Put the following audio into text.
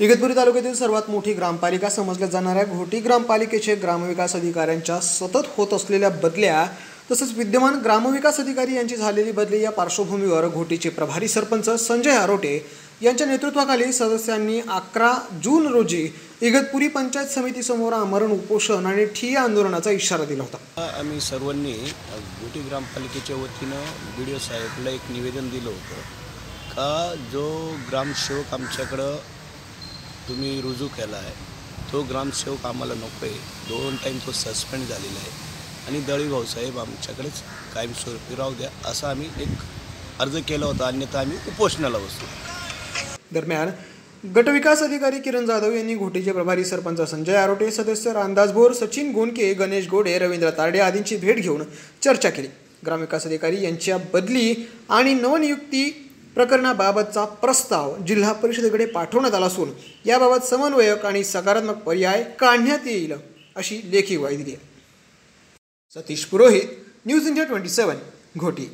इगतपुरी तालुक्यातील सर्वात मोठी ग्रामपालिका समजल्या जाणाऱ्या घोटी ग्रामपालिकेचे ग्रामविकास अधिकाऱ्यांच्या सतत होत असलेल्या बदल्या तसंच विद्यमान ग्रामविकास अधिकारी यांची झालेली बदली या पार्श्वभूमीवर घोटीचे प्रभारी सरपंच संजय आरोटे यांच्या नेतृत्वाखाली सदस्यांनी अकरा जून रोजी इगतपुरी पंचायत समितीसमोर आमरण उपोषण आणि ठिय्या आंदोलनाचा इशारा दिला होता. आम्ही सर्वांनी घोटी ग्रामपालिकेच्या वतीनं बी डी ओ साहेबला एक निवेदन दिलं होतं का जो ग्रामसेवक आमच्याकडं तुम्ही रुजू केला आहे. तो ग्रामसेवक आम्हाला नको आहे दोन टाईम तो सस्पेंड झालेला आहे. आणि दळी भाऊसाहेब आमच्याकडेच कायमस्वरूपी राहू द्या असा आम्ही एक अर्ज केला होता. अन्यथा आम्ही उपोषणाला बसतो दरम्यान गटविकास अधिकारी किरण जाधव यांनी घोटीचे प्रभारी सरपंच संजय आरोटे सदस्य रामदास भोर सचिन गोनके गणेश गोडे रवींद्र तारडे आदींची भेट घेऊन चर्चा केली. ग्रामविकास अधिकारी यांच्या बदली आणि नवनियुक्ती प्रकरणाबाबतचा प्रस्ताव जिल्हा परिषदेकडे पाठवण्यात आला असून याबाबत समन्वयक आणि सकारात्मक पर्याय काढण्यात येईल अशी लेखी ग्वाही दिली आहे. Satish Purohit news India twenty seven Ghoti.